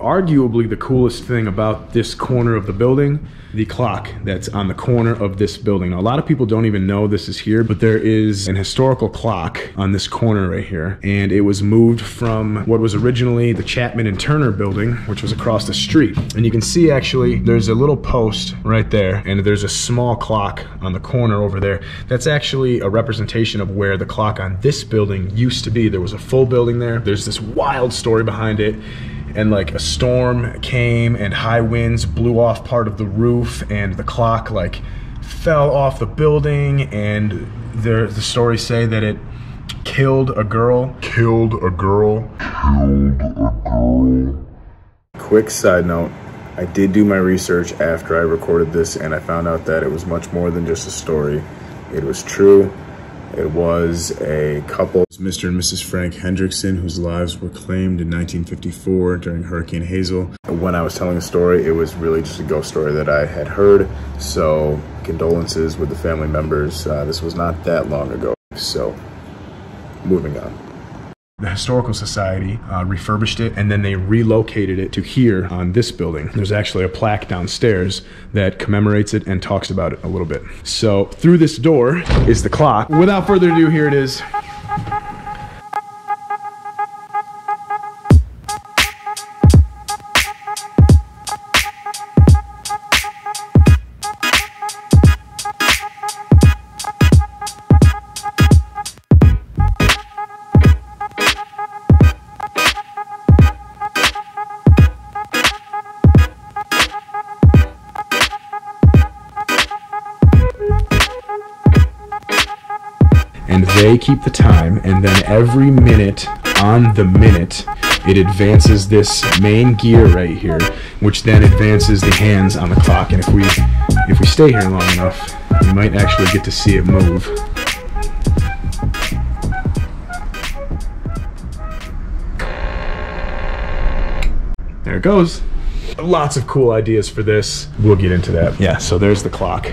Arguably the coolest thing about this corner of the building, the clock that's on the corner of this building. Now, a lot of people don't even know this is here, but there is an historical clock on this corner right here. And it was moved from what was originally the Chapman and Turner building, which was across the street. And you can see actually there's a little post right there and there's a small clock on the corner over there. That's actually a representation of where the clock on this building used to be. There was a full building there. There's this wild story behind it and like a storm came and high winds blew off part of the roof and the clock like fell off the building. And there the stories say that it killed a girl. Killed a girl. Killed a girl. Quick side note I did do my research after I recorded this and I found out that it was much more than just a story. It was true it was a couple, Mr. and Mrs. Frank Hendrickson, whose lives were claimed in 1954 during Hurricane Hazel. When I was telling the story, it was really just a ghost story that I had heard. So condolences with the family members. Uh, this was not that long ago. So moving on the Historical Society uh, refurbished it and then they relocated it to here on this building. There's actually a plaque downstairs that commemorates it and talks about it a little bit. So through this door is the clock. Without further ado, here it is. And they keep the time and then every minute on the minute it advances this main gear right here which then advances the hands on the clock. And if we if we stay here long enough we might actually get to see it move. There it goes. Lots of cool ideas for this. We'll get into that. Yeah. So there's the clock